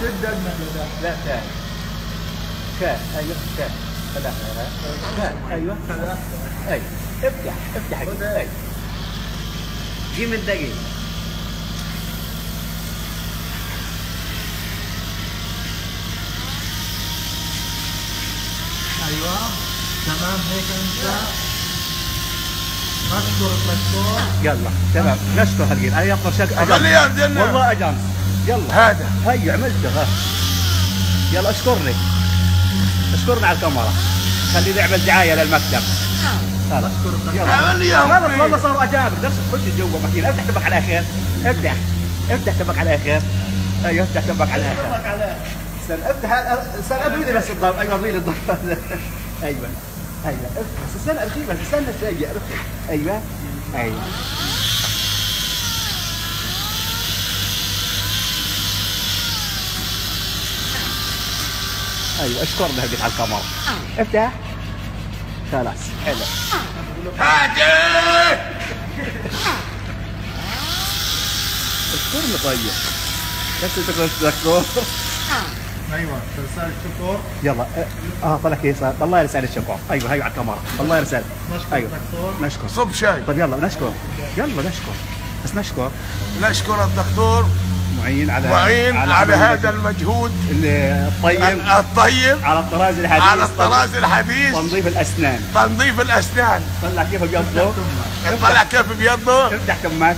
شد المدى لا ثاني كا أيوه كا ثلاثة أيوه اي افتح افتح اي جيم الدقيق أيوه تمام هيك إنت. أشكر يلا تمام. نشكر هالجيل. أنا يقرا شك يرجلنا. والله اجانس يلا. هذا. هي عملته ها. يلا اشكرني. اشكرني على الكاميرا. خليني اعمل دعايه للمكتب. خلاص يلا. اعمل لي اياهم خلاص والله صاروا اجانب درس تخش جوا ماكينه افتح تبك على الآخر افتح. افتح تبك على الآخر أيوه افتح تبك على الآخر استنى افتح. استنى ابريني بس الضوء أيوه ابريني الضوء أيوه أيوه. افتح بس استنى ارجيك بس استنى شوية افتح أيوه. أيوه. أيوه اشكرنا هديك على الكاميرا أفتح. خلاص حلو. هادي أشكرني طيب. بس انت كنت دكتور أيوه رسالة شكر يلا أه طلع يسار الله يرسل الشكر أيوه هيو على الكاميرا. الله يرسل نشكر أيوه. الدكتور؟ نشكر صب شاي. طيب يلا نشكر. يلا نشكر. بس نشكر. نشكر الدكتور. معين على معين على عمل هذا المجهود. الطيب. الطيب. على الطراز الحديث. على الطراز الحديث. تنظيف الأسنان. تنظيف الأسنان. طلع كيف بيضبط طلع كيف بيضه افتح كمات